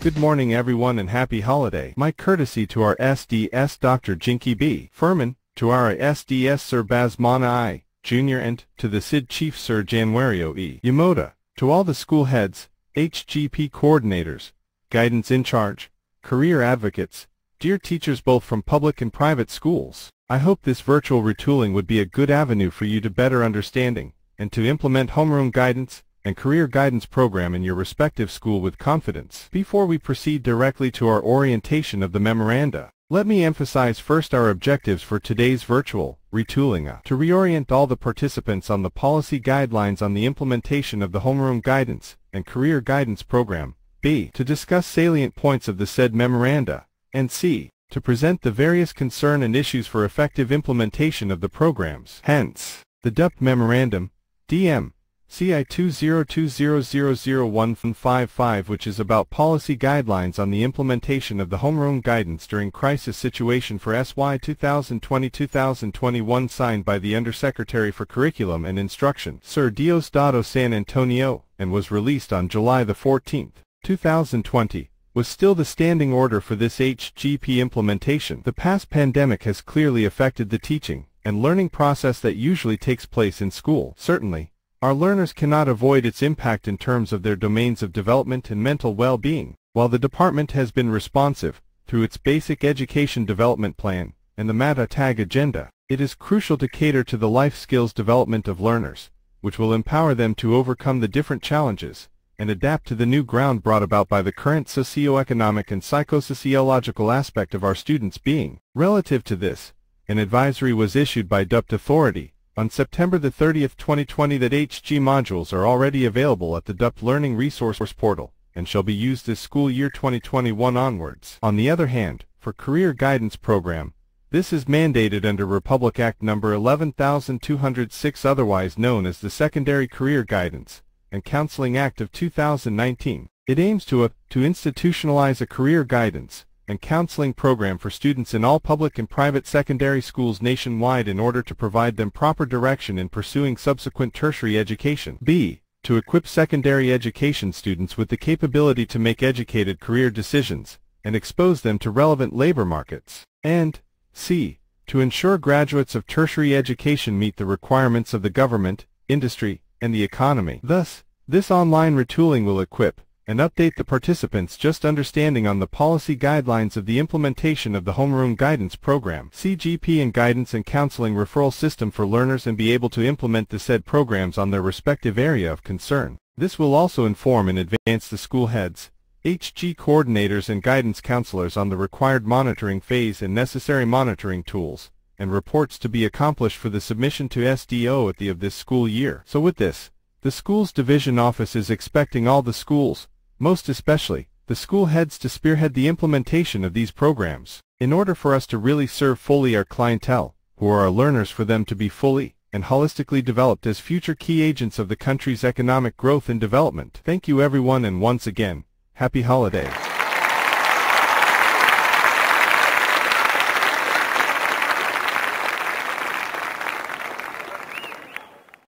Good morning everyone and happy holiday. My courtesy to our SDS Dr. Jinky B. Furman, to our SDS Sir Basmana I, Jr. and to the SID Chief Sir Januario E. Yamoda, to all the school heads, HGP coordinators, guidance in charge, career advocates, dear teachers both from public and private schools. I hope this virtual retooling would be a good avenue for you to better understanding and to implement homeroom guidance and career guidance program in your respective school with confidence. Before we proceed directly to our orientation of the memoranda, let me emphasize first our objectives for today's virtual retooling A. To reorient all the participants on the policy guidelines on the implementation of the homeroom guidance and career guidance program. B. To discuss salient points of the said memoranda. And C. To present the various concern and issues for effective implementation of the programs. Hence, the DepEd Memorandum, DM, CI 202000155 which is about policy guidelines on the implementation of the homeroom guidance during crisis situation for SY 2020-2021 signed by the Undersecretary for Curriculum and Instruction, Sir Diosdado San Antonio, and was released on July 14, 2020 was still the standing order for this HGP implementation. The past pandemic has clearly affected the teaching and learning process that usually takes place in school. Certainly, our learners cannot avoid its impact in terms of their domains of development and mental well-being. While the department has been responsive, through its basic education development plan and the MATATAG agenda, it is crucial to cater to the life skills development of learners, which will empower them to overcome the different challenges and adapt to the new ground brought about by the current socio-economic and psychosociological aspect of our students' being. Relative to this, an advisory was issued by DUPT Authority, on September the 30th 2020 that HG modules are already available at the DepEd Learning Resource Portal and shall be used this school year 2021 onwards. On the other hand, for Career Guidance Program, this is mandated under Republic Act number 11206 otherwise known as the Secondary Career Guidance and Counseling Act of 2019. It aims to, uh, to institutionalize a career guidance, and counseling program for students in all public and private secondary schools nationwide in order to provide them proper direction in pursuing subsequent tertiary education. B. To equip secondary education students with the capability to make educated career decisions and expose them to relevant labor markets. And C. To ensure graduates of tertiary education meet the requirements of the government, industry, and the economy. Thus, this online retooling will equip and update the participants just understanding on the policy guidelines of the implementation of the Homeroom Guidance Program, CGP and Guidance and Counseling Referral System for learners and be able to implement the said programs on their respective area of concern. This will also inform and advance the school heads, HG coordinators and guidance counselors on the required monitoring phase and necessary monitoring tools, and reports to be accomplished for the submission to SDO at the of this school year. So with this, the school's division office is expecting all the schools, most especially, the school heads to spearhead the implementation of these programs. In order for us to really serve fully our clientele, who are our learners for them to be fully and holistically developed as future key agents of the country's economic growth and development. Thank you everyone and once again, happy holiday.